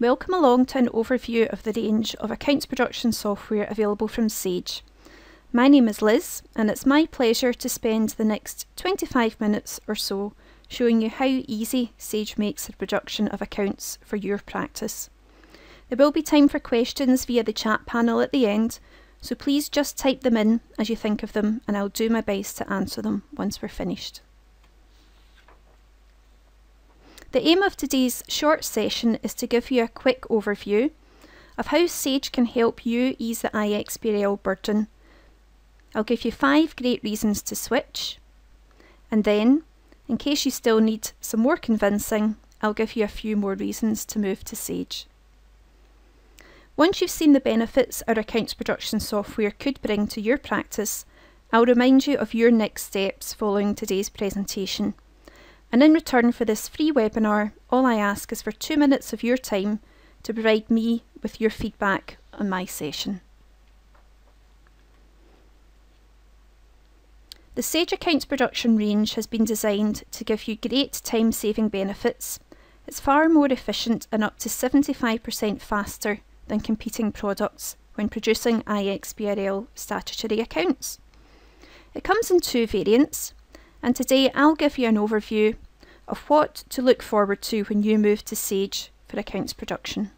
Welcome along to an overview of the range of accounts production software available from Sage. My name is Liz and it's my pleasure to spend the next 25 minutes or so showing you how easy Sage makes the production of accounts for your practice. There will be time for questions via the chat panel at the end, so please just type them in as you think of them and I'll do my best to answer them once we're finished. The aim of today's short session is to give you a quick overview of how Sage can help you ease the iXBRL burden. I'll give you five great reasons to switch, and then, in case you still need some more convincing, I'll give you a few more reasons to move to Sage. Once you've seen the benefits our accounts production software could bring to your practice, I'll remind you of your next steps following today's presentation. And in return for this free webinar, all I ask is for two minutes of your time to provide me with your feedback on my session. The Sage Accounts production range has been designed to give you great time saving benefits. It's far more efficient and up to 75% faster than competing products when producing iXBRL statutory accounts. It comes in two variants, and today I'll give you an overview of what to look forward to when you move to Sage for accounts production.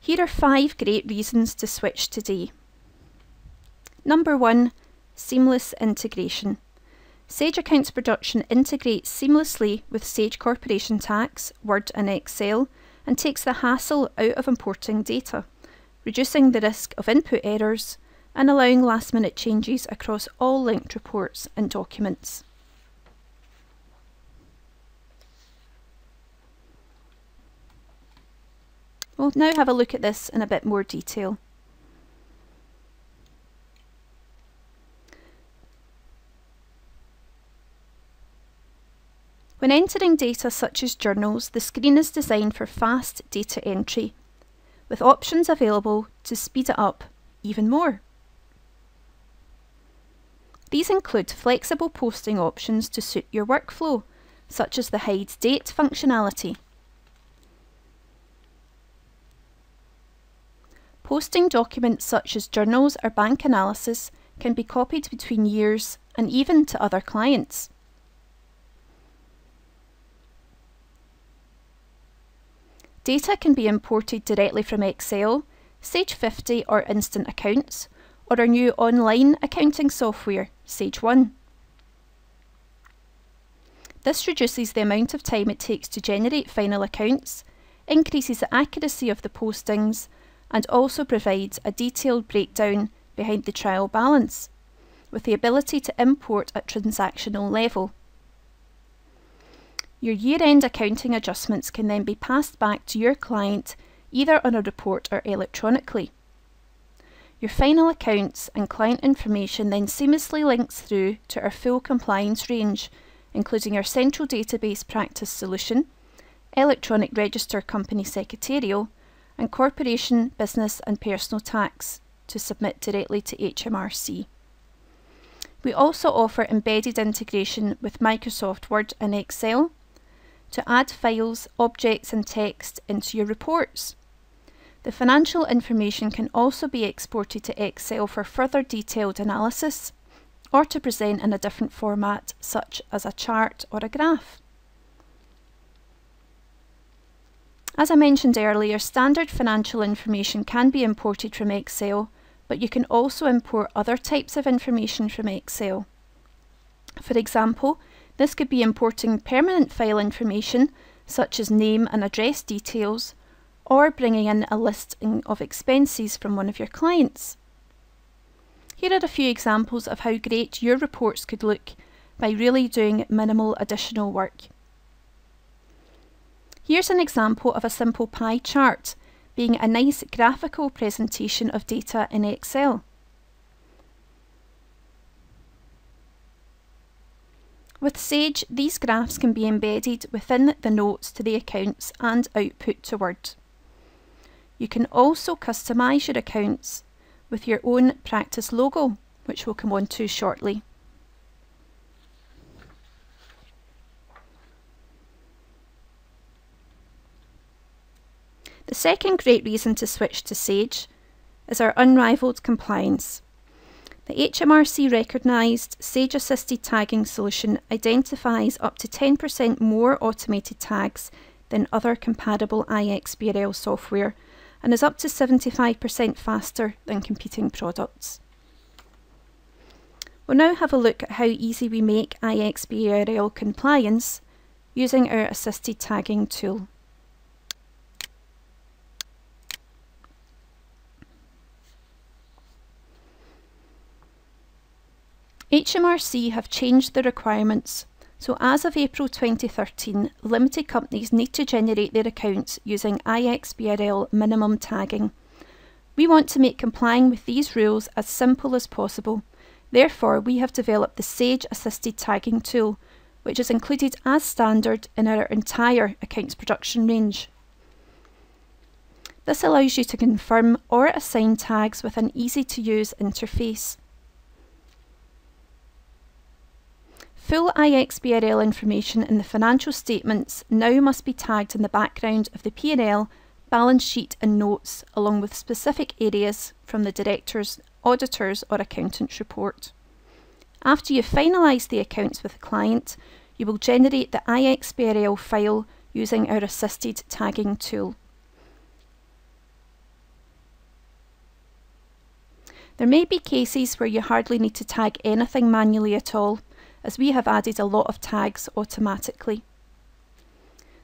Here are five great reasons to switch today. Number one, seamless integration. Sage Accounts Production integrates seamlessly with Sage Corporation Tax, Word and Excel and takes the hassle out of importing data reducing the risk of input errors and allowing last minute changes across all linked reports and documents. We'll now have a look at this in a bit more detail. When entering data such as journals, the screen is designed for fast data entry with options available to speed it up even more. These include flexible posting options to suit your workflow, such as the hide date functionality. Posting documents such as journals or bank analysis can be copied between years and even to other clients. Data can be imported directly from Excel, Sage 50 or Instant Accounts, or our new online accounting software, Sage One. This reduces the amount of time it takes to generate final accounts, increases the accuracy of the postings, and also provides a detailed breakdown behind the trial balance, with the ability to import at transactional level. Your year-end accounting adjustments can then be passed back to your client either on a report or electronically. Your final accounts and client information then seamlessly links through to our full compliance range, including our central database practice solution, electronic register company secretarial, and corporation, business and personal tax to submit directly to HMRC. We also offer embedded integration with Microsoft Word and Excel to add files, objects and text into your reports. The financial information can also be exported to Excel for further detailed analysis or to present in a different format such as a chart or a graph. As I mentioned earlier, standard financial information can be imported from Excel, but you can also import other types of information from Excel. For example, this could be importing permanent file information, such as name and address details, or bringing in a listing of expenses from one of your clients. Here are a few examples of how great your reports could look by really doing minimal additional work. Here's an example of a simple pie chart, being a nice graphical presentation of data in Excel. With Sage, these graphs can be embedded within the notes to the accounts and output to Word. You can also customize your accounts with your own practice logo, which we'll come on to shortly. The second great reason to switch to Sage is our unrivaled compliance. The HMRC recognised Sage assisted tagging solution identifies up to 10% more automated tags than other compatible IXBRL software and is up to 75% faster than competing products. We'll now have a look at how easy we make iXBRL compliance using our assisted tagging tool. HMRC have changed the requirements, so as of April 2013, limited companies need to generate their accounts using iXBRL minimum tagging. We want to make complying with these rules as simple as possible. Therefore, we have developed the Sage Assisted Tagging tool, which is included as standard in our entire accounts production range. This allows you to confirm or assign tags with an easy to use interface. Full iXBRL information in the financial statements now must be tagged in the background of the P&L, balance sheet and notes along with specific areas from the director's, auditor's or accountant's report. After you've finalised the accounts with the client, you will generate the iXBRL file using our assisted tagging tool. There may be cases where you hardly need to tag anything manually at all, as we have added a lot of tags automatically.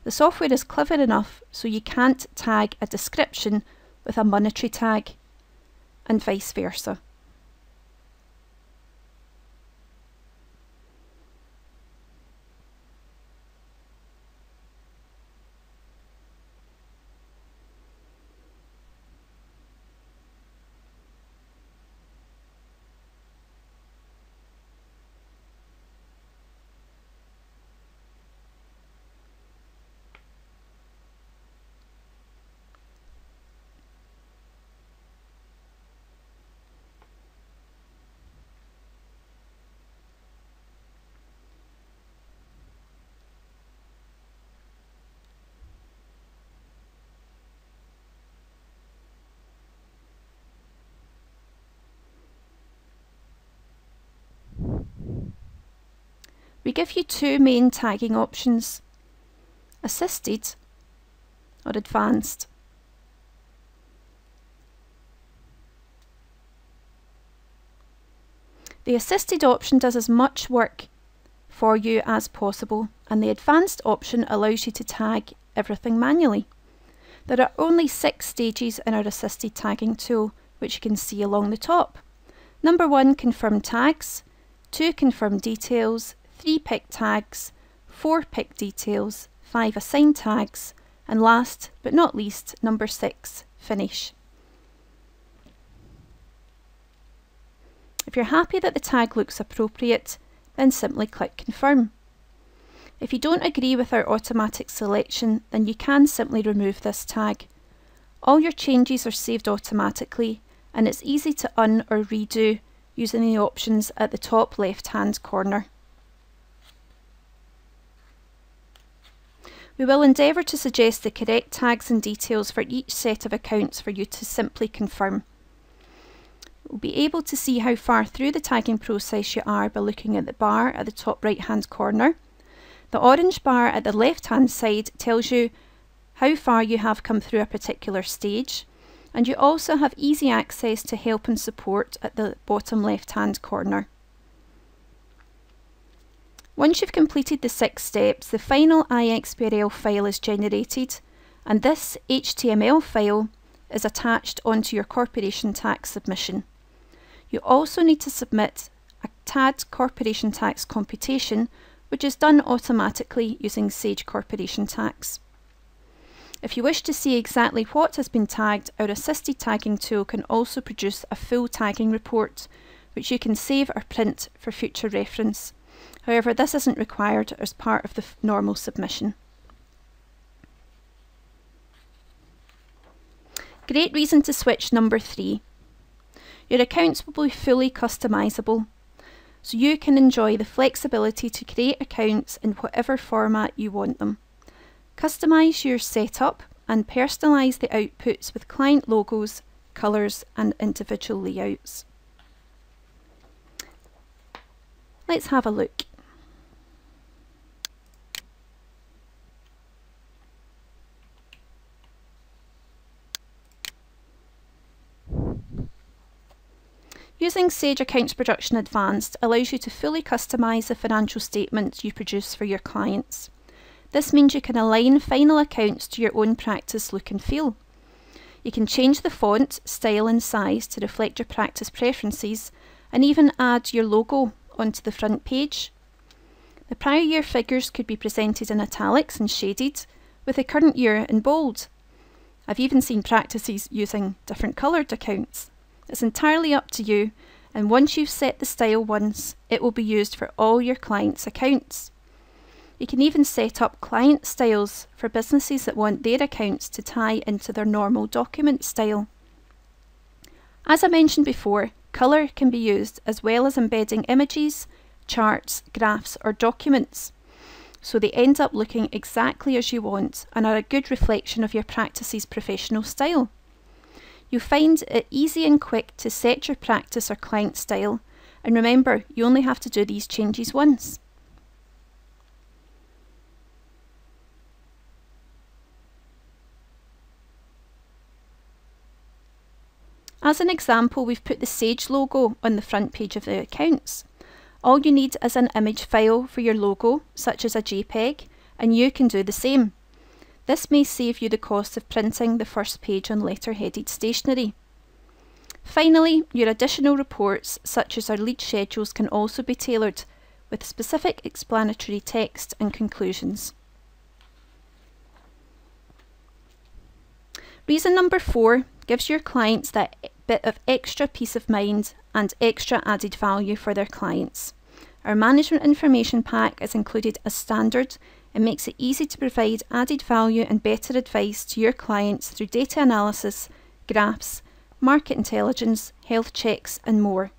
The software is clever enough so you can't tag a description with a monetary tag, and vice versa. We give you two main tagging options, assisted or advanced. The assisted option does as much work for you as possible and the advanced option allows you to tag everything manually. There are only six stages in our assisted tagging tool which you can see along the top. Number one, confirm tags. Two, confirm details. 3 pick tags, 4 pick details, 5 assign tags, and last but not least, number 6, finish. If you're happy that the tag looks appropriate, then simply click confirm. If you don't agree with our automatic selection, then you can simply remove this tag. All your changes are saved automatically and it's easy to un or redo using the options at the top left hand corner. We will endeavour to suggest the correct tags and details for each set of accounts for you to simply confirm. We'll be able to see how far through the tagging process you are by looking at the bar at the top right hand corner. The orange bar at the left hand side tells you how far you have come through a particular stage and you also have easy access to help and support at the bottom left hand corner. Once you've completed the six steps, the final iXBRL file is generated and this HTML file is attached onto your corporation tax submission. You also need to submit a tagged corporation tax computation which is done automatically using Sage Corporation Tax. If you wish to see exactly what has been tagged, our assisted tagging tool can also produce a full tagging report which you can save or print for future reference. However, this isn't required as part of the normal submission. Great reason to switch number three. Your accounts will be fully customisable, so you can enjoy the flexibility to create accounts in whatever format you want them. Customise your setup and personalise the outputs with client logos, colours and individual layouts. Let's have a look. Using Sage Accounts Production Advanced allows you to fully customise the financial statements you produce for your clients. This means you can align final accounts to your own practice look and feel. You can change the font, style and size to reflect your practice preferences and even add your logo onto the front page. The prior year figures could be presented in italics and shaded, with the current year in bold. I've even seen practices using different coloured accounts. It's entirely up to you, and once you've set the style once, it will be used for all your clients' accounts. You can even set up client styles for businesses that want their accounts to tie into their normal document style. As I mentioned before, colour can be used as well as embedding images, charts, graphs or documents. So they end up looking exactly as you want and are a good reflection of your practice's professional style. You'll find it easy and quick to set your practice or client style, and remember, you only have to do these changes once. As an example, we've put the Sage logo on the front page of the accounts. All you need is an image file for your logo, such as a JPEG, and you can do the same. This may save you the cost of printing the first page on letter-headed stationery. Finally, your additional reports, such as our lead schedules, can also be tailored with specific explanatory text and conclusions. Reason number four gives your clients that bit of extra peace of mind and extra added value for their clients. Our management information pack is included as standard it makes it easy to provide added value and better advice to your clients through data analysis, graphs, market intelligence, health checks, and more.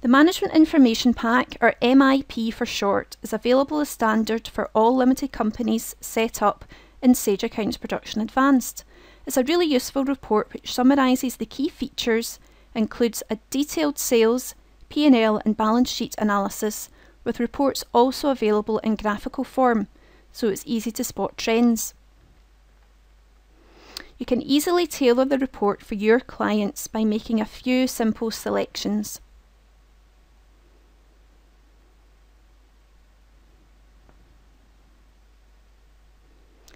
The Management Information Pack, or MIP for short, is available as standard for all limited companies set up in Sage Accounts Production Advanced. It's a really useful report which summarises the key features, includes a detailed sales, P&L and balance sheet analysis, with reports also available in graphical form, so it's easy to spot trends. You can easily tailor the report for your clients by making a few simple selections.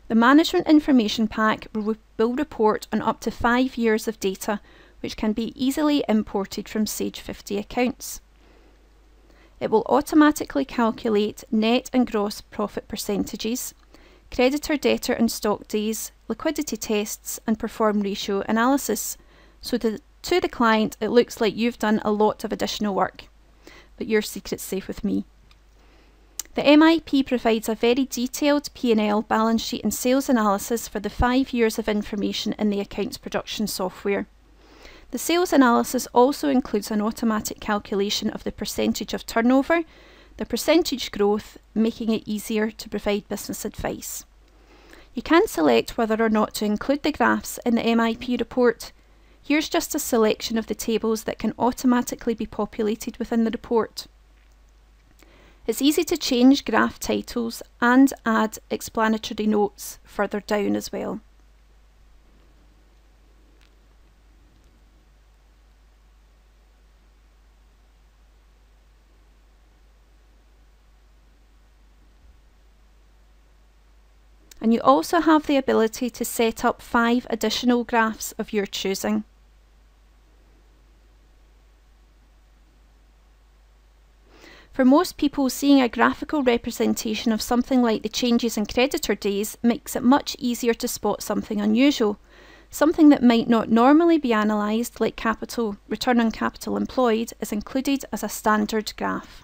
The Management Information Pack will report on up to five years of data which can be easily imported from Sage 50 accounts. It will automatically calculate net and gross profit percentages, creditor, debtor and stock days, liquidity tests and perform ratio analysis. So to, to the client it looks like you've done a lot of additional work, but your secret's safe with me. The MIP provides a very detailed P&L, balance sheet and sales analysis for the five years of information in the accounts production software. The sales analysis also includes an automatic calculation of the percentage of turnover, the percentage growth, making it easier to provide business advice. You can select whether or not to include the graphs in the MIP report. Here's just a selection of the tables that can automatically be populated within the report. It's easy to change graph titles and add explanatory notes further down as well. And you also have the ability to set up five additional graphs of your choosing. For most people, seeing a graphical representation of something like the changes in creditor days makes it much easier to spot something unusual. Something that might not normally be analysed, like capital return on capital employed, is included as a standard graph.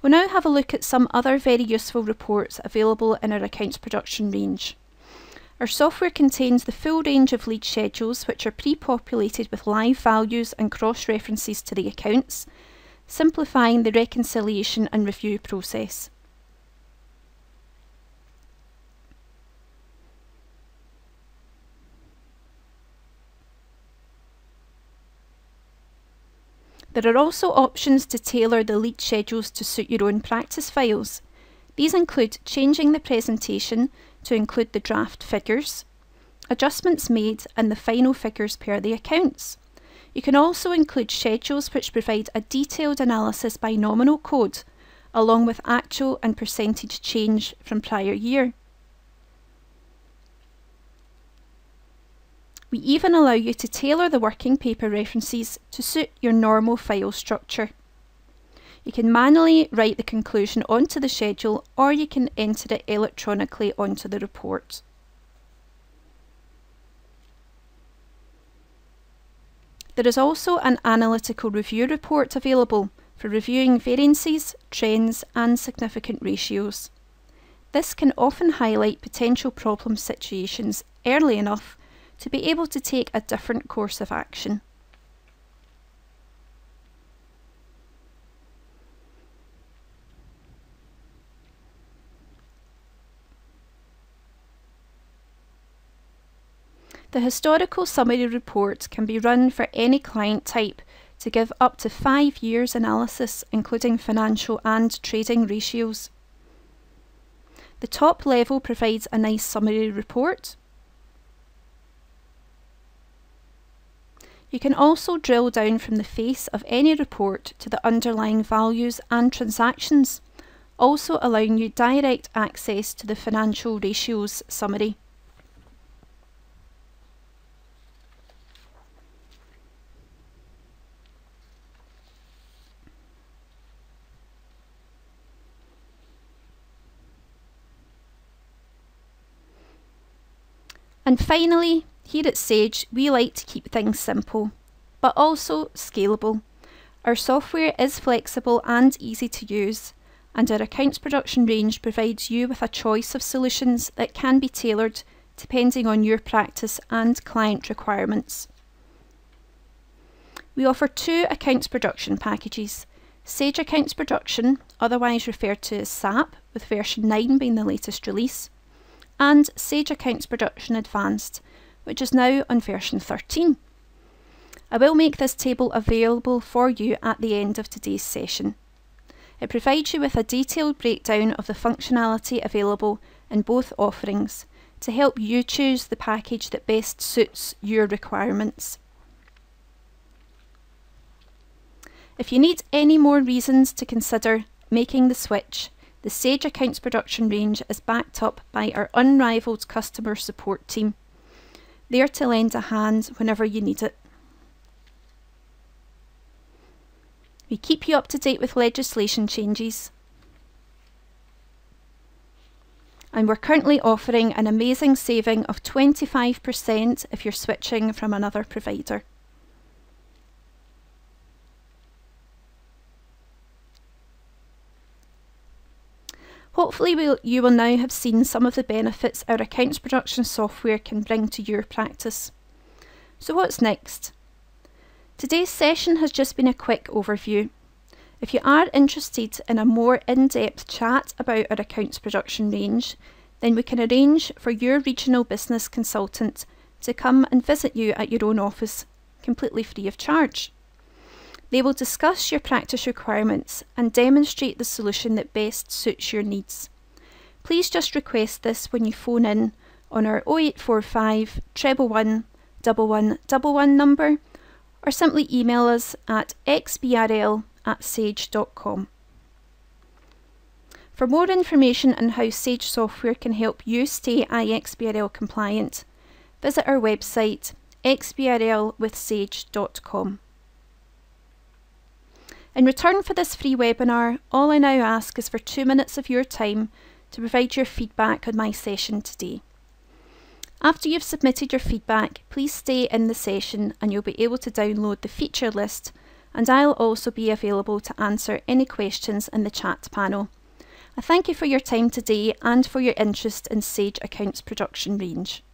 We'll now have a look at some other very useful reports available in our accounts production range. Our software contains the full range of lead schedules which are pre-populated with live values and cross-references to the accounts. simplifying the reconciliation and review process. There are also options to tailor the lead schedules to suit your own practice files. These include changing the presentation to include the draft figures, adjustments made and the final figures per the accounts. You can also include schedules which provide a detailed analysis by nominal code, along with actual and percentage change from prior year. We even allow you to tailor the working paper references to suit your normal file structure. You can manually write the conclusion onto the schedule or you can enter it electronically onto the report. There is also an analytical review report available for reviewing variances, trends and significant ratios. This can often highlight potential problem situations early enough to be able to take a different course of action. The historical summary report can be run for any client type to give up to five years analysis, including financial and trading ratios. The top level provides a nice summary report, You can also drill down from the face of any report to the underlying values and transactions, also allowing you direct access to the financial ratios summary. And finally, here at Sage, we like to keep things simple, but also scalable. Our software is flexible and easy to use, and our accounts production range provides you with a choice of solutions that can be tailored depending on your practice and client requirements. We offer two accounts production packages Sage Accounts Production, otherwise referred to as SAP, with version 9 being the latest release, and Sage Accounts Production Advanced, which is now on version 13. I will make this table available for you at the end of today's session. It provides you with a detailed breakdown of the functionality available in both offerings to help you choose the package that best suits your requirements. If you need any more reasons to consider making the switch, the Sage Accounts production range is backed up by our unrivaled customer support team there to lend a hand whenever you need it. We keep you up to date with legislation changes. And we're currently offering an amazing saving of 25% if you're switching from another provider. Hopefully we'll, you will now have seen some of the benefits our accounts production software can bring to your practice. So what's next? Today's session has just been a quick overview. If you are interested in a more in-depth chat about our accounts production range, then we can arrange for your regional business consultant to come and visit you at your own office, completely free of charge. They will discuss your practice requirements and demonstrate the solution that best suits your needs. Please just request this when you phone in on our 0845 treble one double one double one number or simply email us at xbrl at sage.com. For more information on how Sage software can help you stay iXBRL compliant, visit our website xbrlwithsage.com. In return for this free webinar, all I now ask is for two minutes of your time to provide your feedback on my session today. After you've submitted your feedback, please stay in the session and you'll be able to download the feature list and I'll also be available to answer any questions in the chat panel. I thank you for your time today and for your interest in Sage Accounts production range.